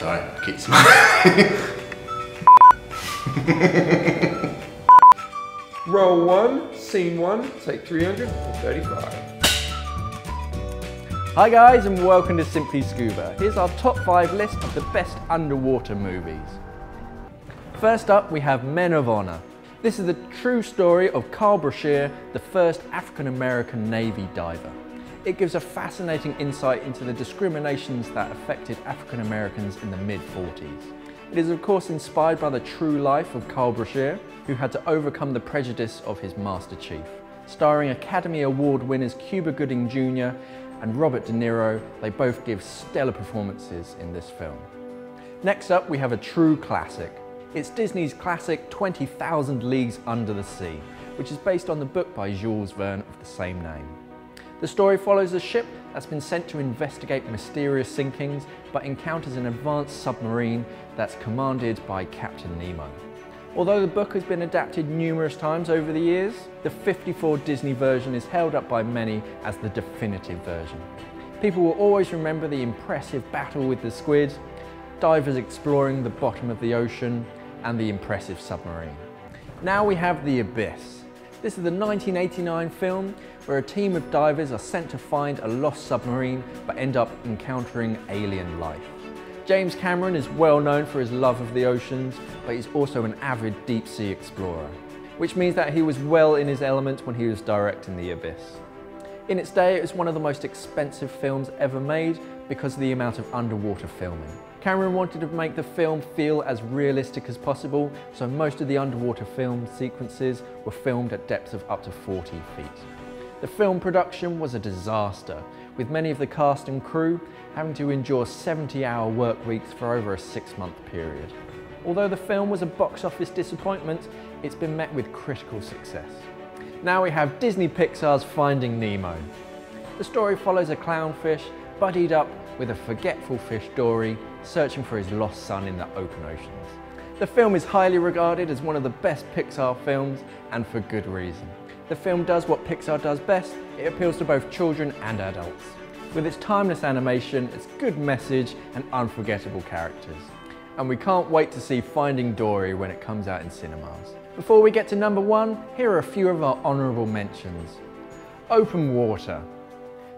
Sorry, keep smiling. Roll one, scene one, take 335. Hi guys and welcome to Simply Scuba. Here's our top 5 list of the best underwater movies. First up we have Men of Honor. This is the true story of Carl Brashear, the first African American Navy diver. It gives a fascinating insight into the discriminations that affected African Americans in the mid 40s. It is of course inspired by the true life of Carl Brashear, who had to overcome the prejudice of his Master Chief. Starring Academy Award winners Cuba Gooding Jr. and Robert De Niro, they both give stellar performances in this film. Next up, we have a true classic. It's Disney's classic 20,000 Leagues Under the Sea, which is based on the book by Jules Verne of the same name. The story follows a ship that's been sent to investigate mysterious sinkings but encounters an advanced submarine that's commanded by Captain Nemo. Although the book has been adapted numerous times over the years, the 54 Disney version is held up by many as the definitive version. People will always remember the impressive battle with the squid, divers exploring the bottom of the ocean, and the impressive submarine. Now we have The Abyss. This is the 1989 film where a team of divers are sent to find a lost submarine but end up encountering alien life. James Cameron is well known for his love of the oceans, but he's also an avid deep sea explorer, which means that he was well in his element when he was directing The Abyss. In its day, it was one of the most expensive films ever made because of the amount of underwater filming. Cameron wanted to make the film feel as realistic as possible, so most of the underwater film sequences were filmed at depths of up to 40 feet. The film production was a disaster, with many of the cast and crew having to endure 70-hour work weeks for over a six-month period. Although the film was a box office disappointment, it's been met with critical success. Now we have Disney Pixar's Finding Nemo. The story follows a clownfish buddied up with a forgetful fish Dory searching for his lost son in the open oceans. The film is highly regarded as one of the best Pixar films and for good reason. The film does what Pixar does best, it appeals to both children and adults. With its timeless animation, its good message and unforgettable characters. And we can't wait to see Finding Dory when it comes out in cinemas. Before we get to number one, here are a few of our honourable mentions. Open Water.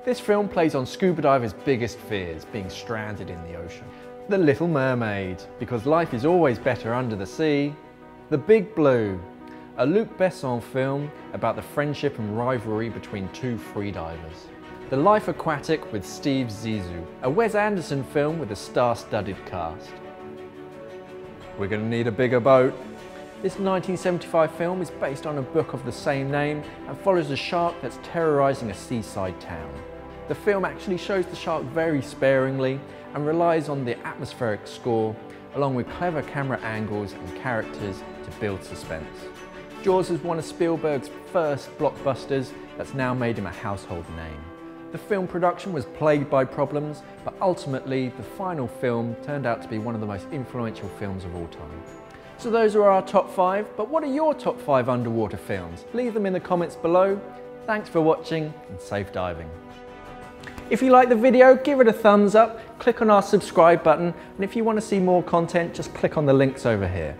This film plays on scuba divers' biggest fears, being stranded in the ocean. The Little Mermaid, because life is always better under the sea. The Big Blue, a Luc Besson film about the friendship and rivalry between two freedivers. The Life Aquatic with Steve Zissou, a Wes Anderson film with a star-studded cast. We're gonna need a bigger boat. This 1975 film is based on a book of the same name and follows a shark that's terrorizing a seaside town. The film actually shows the shark very sparingly and relies on the atmospheric score along with clever camera angles and characters to build suspense. Jaws is one of Spielberg's first blockbusters that's now made him a household name. The film production was plagued by problems, but ultimately the final film turned out to be one of the most influential films of all time. So those are our top five, but what are your top five underwater films? Leave them in the comments below. Thanks for watching and safe diving. If you like the video, give it a thumbs up, click on our subscribe button, and if you want to see more content, just click on the links over here.